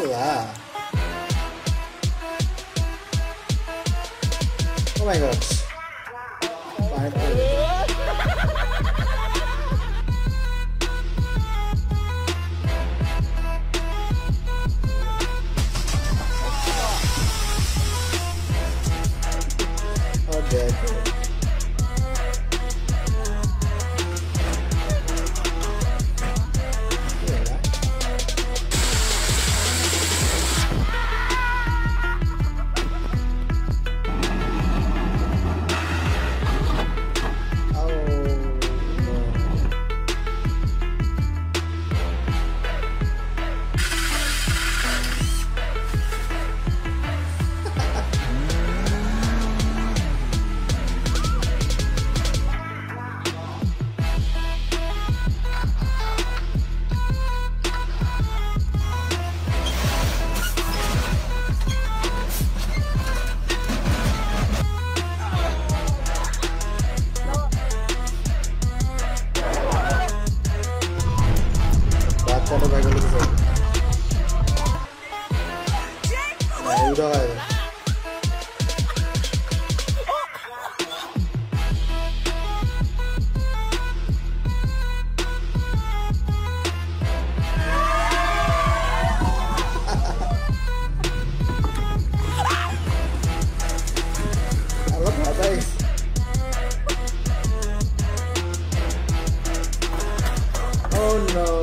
Olá! Oh my god. বাচ্চাটা ভাই বলে দিছে হ্যাঁ, উড়া হয় আল্লাহ ভাই Oh no.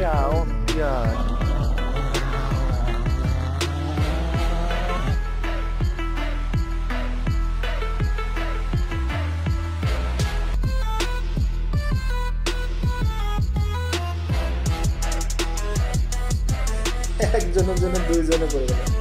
Iya, oh iya. একজনের জন্য দুইজনে পড়ে গেল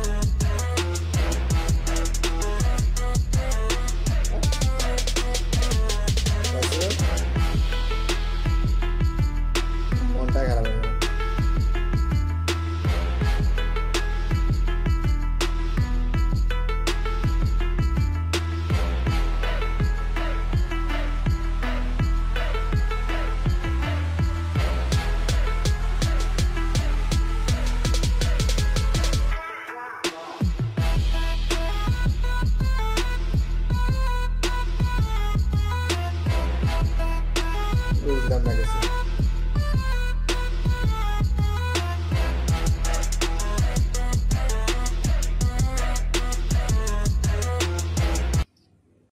Legacy.